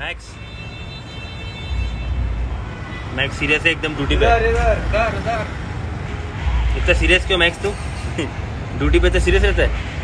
Max max serious है? एकदम duty पे? इधर इधर इधर इतना सीरियस क्यों मैक्स तू? ड्यूटी पे तो सीरियस रहता है?